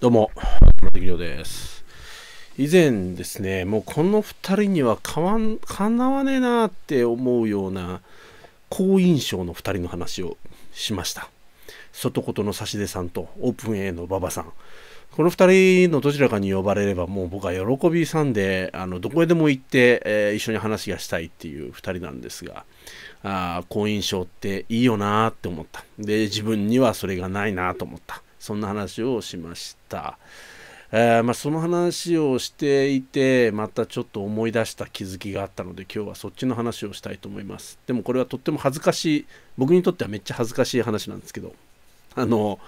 どうも、山崎亮です。以前ですね、もうこの2人にはかわんかなわねえなって思うような好印象の2人の話をしました。外ことの差し出さんとオープン A の馬場さん。この2人のどちらかに呼ばれればもう僕は喜びさんであのどこへでも行って、えー一緒に話がしたいっていう2人なんですがあ好印象っていいよなって思ったで自分にはそれがないなと思ったそんな話をしました、えーまあ、その話をしていてまたちょっと思い出した気づきがあったので今日はそっちの話をしたいと思いますでもこれはとっても恥ずかしい僕にとってはめっちゃ恥ずかしい話なんですけどあの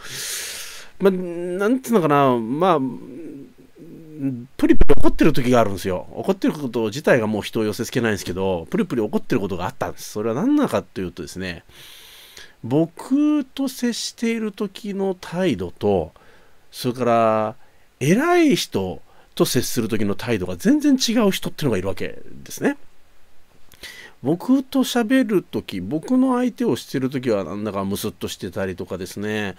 まあ、なんていうのかな、まあ、プリプリ怒ってる時があるんですよ。怒ってること自体がもう人を寄せ付けないんですけど、プリプリ怒ってることがあったんです。それは何なのかというとですね、僕と接している時の態度と、それから偉い人と接する時の態度が全然違う人っていうのがいるわけですね。僕と喋る時僕の相手をしてる時はなんだかムスッとしてたりとかですね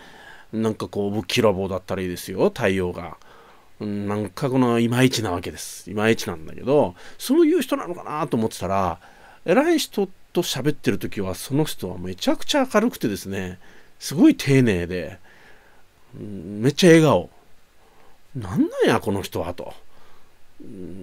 なんかこうぶっきらぼうだったりですよ対応が。うんなんかこのいまいちなわけです。いまいちなんだけどそういう人なのかなと思ってたら偉い人っと喋ってる時はその人はめちゃくちゃ明るくてですねすごい丁寧で、めっちゃ笑顔。なんなんやこの人はと。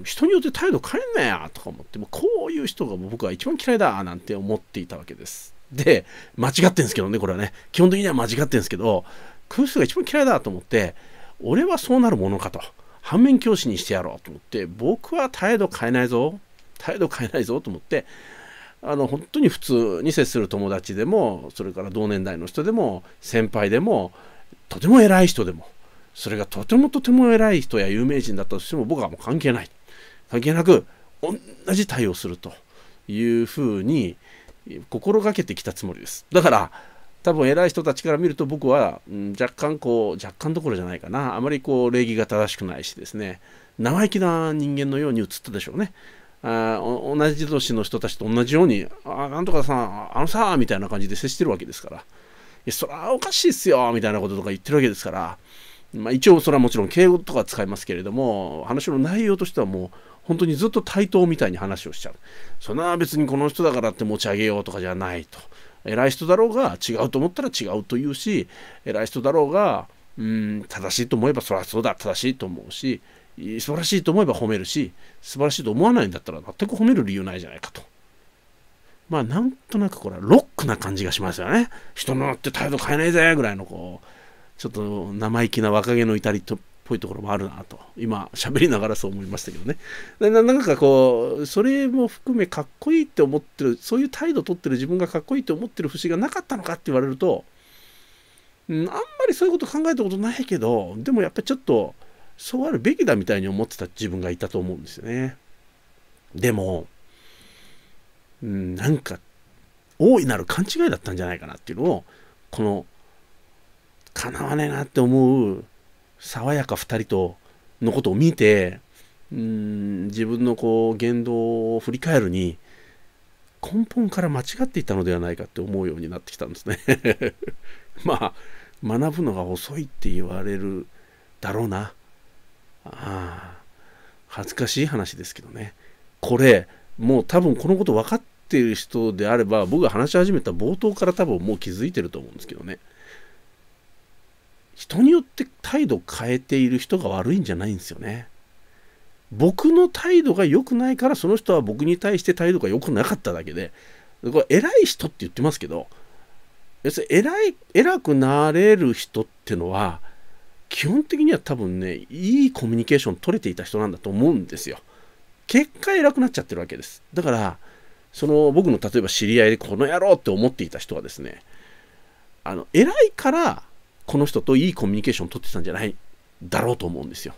人によって態度変えんなやとか思ってもこういう人が僕は一番嫌いだなんて思っていたわけです。で間違ってんですけどねこれはね基本的には間違ってんですけどこういう人が一番嫌いだと思って俺はそうなるものかと反面教師にしてやろうと思って僕は態度変えないぞ態度変えないぞと思ってあの本当に普通に接する友達でもそれから同年代の人でも先輩でもとても偉い人でもそれがとてもとても偉い人や有名人だったとしても僕はもう関係ない。関係なく同じ対応するというふうに心がけてきたつもりです。だから多分偉い人たちから見ると僕は、うん若干こう若干どころじゃないかな。あまりこう礼儀が正しくないしですね。生意気な人間のように映ったでしょうね。あ同じ年の人たちと同じように「あーなんとかさんあのさ」みたいな感じで接してるわけですから「いやそれはおかしいっすよ」みたいなこととか言ってるわけですから、まあ、一応それはもちろん敬語とか使いますけれども話の内容としてはもう本当にずっと対等みたいに話をしちゃう。そんな別にこの人だからって持ち上げようとかじゃないと。偉い人だろうが違うと思ったら違うと言うし偉い人だろうがうん正しいと思えばそりゃそうだ正しいと思うし素晴らしいと思えば褒めるし素晴らしいと思わないんだったら全く褒める理由ないじゃないかと。まあなんとなくこれはロックな感じがしますよね。人のって態度変えないぜぐらいのこうちょっと生意気な若気の至りとっぽいところもあるなと。今喋りながらそう思いましたけどね。でななんかこうそれも含めかっこいいって思ってるそういう態度を取ってる自分がかっこいいって思ってる節がなかったのかって言われるとあんまりそういうこと考えたことないけどでもやっぱりちょっとそうあるべきだみたいに思ってた自分がいたと思うんですよね。でもうんなんか大いなる勘違いだったんじゃないかなっていうのをこのかなわねえなって思う爽やか2人とのことを見てうん自分のこう言動を振り返るに根本から間違っていたのではないかって思うようになってきたんですね。まあ学ぶのが遅いって言われるだろうな。ああ恥ずかしい話ですけどね。これもう多分このこと分かっている人であれば僕が話し始めた冒頭から多分もう気づいてると思うんですけどね。人によって態度変えている人が悪いんじゃないんですよね。僕の態度が良くないからその人は僕に対して態度が良くなかっただけでこれ偉い人って言ってますけど要するに偉い偉くなれる人ってのは基本的には多分ねいいコミュニケーション取れていた人なんだと思うんですよ。結果偉くなっちゃってるわけです。だからその僕の例えば知り合いでこの野郎って思っていた人はですねあの偉いからこの人といいコミュニケーション取ってたんじゃないだろうと思うんですよ。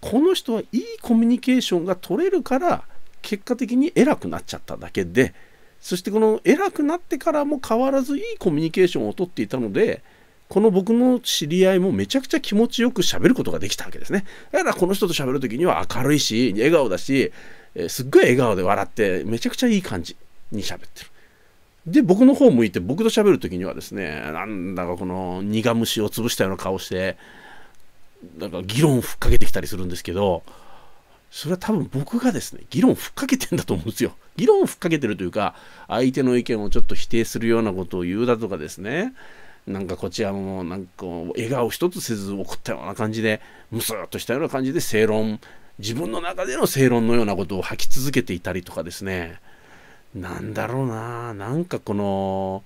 この人はいいコミュニケーションが取れるから結果的に偉くなっちゃっただけでそしてこの偉くなってからも変わらずいいコミュニケーションを取っていたのでこの僕の知り合いもめちゃくちゃ気持ちよく喋ることができたわけですね。だからこの人と喋る時には明るいし笑顔だし、えーすっごい笑顔で笑ってめちゃくちゃいい感じに喋ってる。で僕の方向いて僕と喋る時にはですねなんだかこの苦虫を潰したような顔してなんか議論をふっかけてきたりするんですけどそれは多分僕がですね議論をふっかけてんだと思うんですよ。議論をふっかけてるというか相手の意見をちょっと否定するようなことを言うだとかですねなんかこちらもなんか笑顔一つせず怒ったような感じでムスッとしたような感じで正論自分の中での正論のようなことを吐き続けていたりとかですね。なんだろうな。なんかこの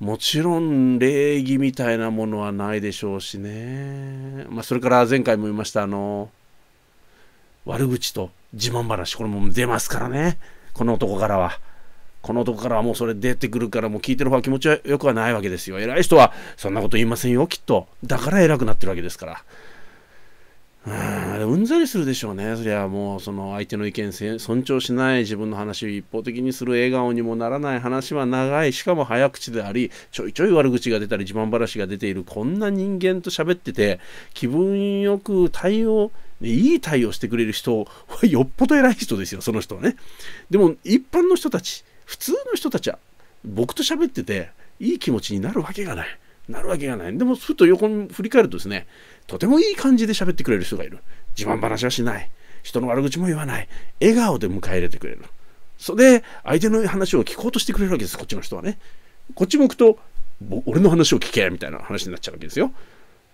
もちろん礼儀みたいなものはないでしょうしね、まあ、それから前回も言いましたあの悪口と自慢話これも出ますからね。この男からは。この男からはもうそれ出てくるからもう聞いてる方は気持ちはよくはないわけですよ。偉い人はそんなこと言いませんよ、きっと。だから偉くなってるわけですから。うんうんざりするでしょうね。そりゃもうその相手の意見尊重しない自分の話を一方的にする笑顔にもならない話は長いしかも早口でありちょいちょい悪口が出たり自慢話が出ているこんな人間と喋ってて気分よく対応いい対応してくれる人はよっぽど偉い人ですよその人はね。でも一般の人たち普通の人たちは僕と喋ってていい気持ちになるわけがない。なるわけがない。でも、ふと横に振り返るとですね、とてもいい感じで喋ってくれる人がいる。自慢話はしない。人の悪口も言わない。笑顔で迎え入れてくれる。それで、相手の話を聞こうとしてくれるわけです、こっちの人はね。こっち向くと、俺の話を聞けみたいな話になっちゃうわけですよ。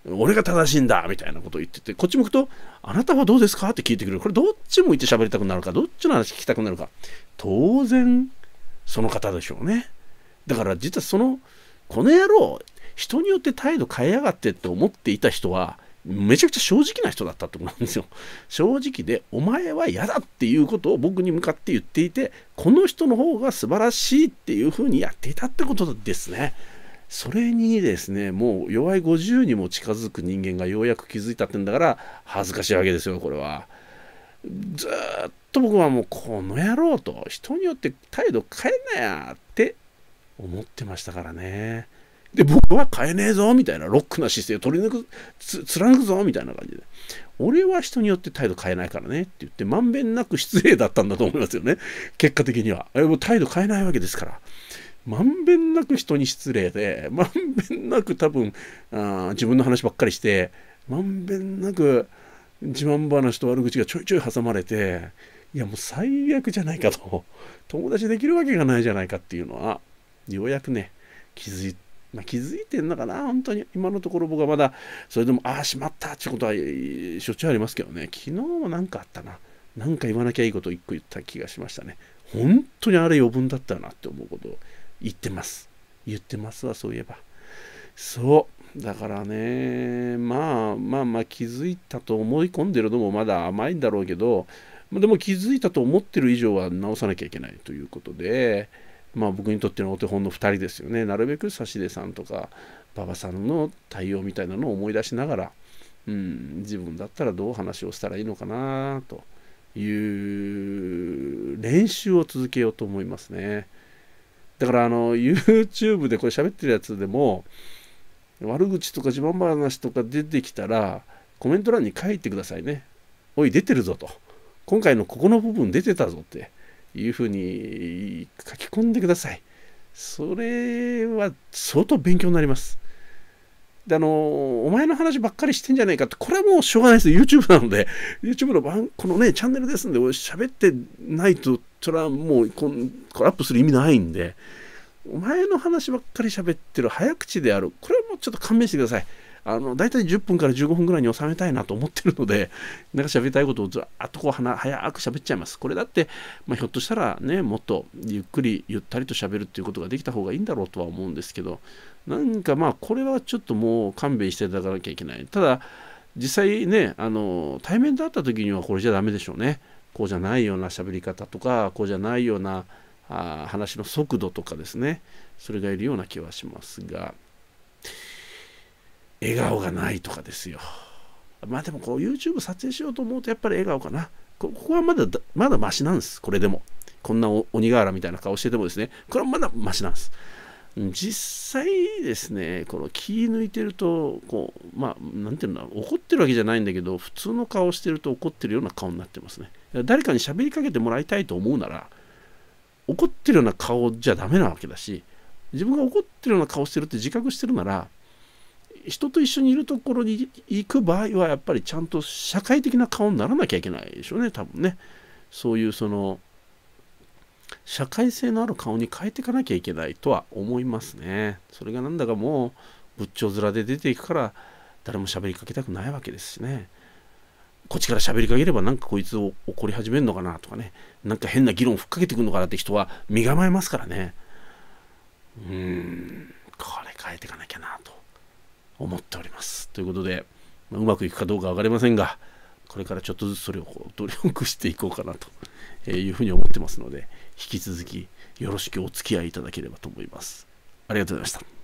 俺が正しいんだみたいなことを言ってて、こっち向くと、あなたはどうですか？って聞いてくれる。これどっち向いて喋りたくなるか、どっちの話聞きたくなるか。当然、その方でしょうね。だから実はその、この野郎、人によって態度変えやがってって思っていた人は、めちゃくちゃ正直な人だったってことなんですよ。正直で、お前は嫌だっていうことを僕に向かって言っていて、この人の方が素晴らしいっていうふうにやっていたってことですね。それにですね、もう弱い50にも近づく人間がようやく気づいたってんだから、恥ずかしいわけですよ、これは。ずっと僕はもう、この野郎と、人によって態度変えなやって思ってましたからね。で、僕は変えねえぞみたいな、ロックな姿勢を取り抜く、貫くぞみたいな感じで。俺は人によって態度変えないからねって言って、まんべんなく失礼だったんだと思いますよね。結果的には。もう態度変えないわけですから。まんべんなく人に失礼で、まんべんなく多分あ自分の話ばっかりして、まんべんなく自慢話と悪口がちょいちょい挟まれて、いやもう最悪じゃないかと。友達できるわけがないじゃないかっていうのは、ようやくね、気づい、まあ、気づいてんのかな、本当に。今のところ僕はまだ、それでも、ああ、しまったってことはしょっちゅうありますけどね。昨日も何かあったな。何か言わなきゃいいことを一個言った気がしましたね。本当にあれ余分だったなって思うことを言ってます。言ってますわ、そういえば。そう。だからね、まあまあまあ気づいたと思い込んでるのもまだ甘いんだろうけど、でも気づいたと思ってる以上は直さなきゃいけないということで、まあ、僕にとってのお手本の2人ですよね。なるべく指出さんとか馬場さんの対応みたいなのを思い出しながら、うん、自分だったらどう話をしたらいいのかなという練習を続けようと思いますね。だからあの YouTube でこれ喋ってるやつでも悪口とか自慢話とか出てきたらコメント欄に書いてくださいねおい出てるぞと今回のここの部分出てたぞっていうふうに書き込んでください。それは相当勉強になります。で、あの、お前の話ばっかりしてんじゃないかって、これはもうしょうがないです。YouTube なので、YouTube の番、このね、チャンネルですんで、喋ってないと、それはもうここれアップする意味ないんで、お前の話ばっかり喋ってる早口である。これはもうちょっと勘弁してください。あの大体10分から15分ぐらいに収めたいなと思ってるので、なんか喋りたいことをずっとこう早く喋っちゃいます。これだって、まあ、ひょっとしたらね、もっとゆっくりゆったりと喋るっていうことができた方がいいんだろうとは思うんですけど、なんかまあ、これはちょっともう勘弁していただかなきゃいけない。ただ、実際ね、あの対面で会った時にはこれじゃダメでしょうね。こうじゃないような喋り方とか、こうじゃないようなあ話の速度とかですね、それがいるような気はしますが。笑顔がないとかですよ。まあでもこう YouTube 撮影しようと思うとやっぱり笑顔かな。ここはまだ、まだマシなんです。これでも。こんな鬼瓦みたいな顔しててもですね、これはまだマシなんです。実際ですね、この気抜いてると、こう、まあ、なんていうの、怒ってるわけじゃないんだけど、普通の顔してると怒ってるような顔になってますね。誰かに喋りかけてもらいたいと思うなら、怒ってるような顔じゃダメなわけだし、自分が怒ってるような顔してるって自覚してるなら、人と一緒にいるところに行く場合はやっぱりちゃんと社会的な顔にならなきゃいけないでしょうね多分ね。そういうその社会性のある顔に変えていかなきゃいけないとは思いますね。それがなんだかもう仏頂面で出ていくから誰も喋りかけたくないわけですしね。こっちから喋りかければなんかこいつを怒り始めるのかなとかね。なんか変な議論をふっかけてくるのかなって人は身構えますからね。うーん。これ変えていかなきゃなと思っております。ということで、まあ、うまくいくかどうか分かりませんがこれからちょっとずつそれをこう努力していこうかなというふうに思ってますので引き続きよろしくお付き合いいただければと思います。ありがとうございました。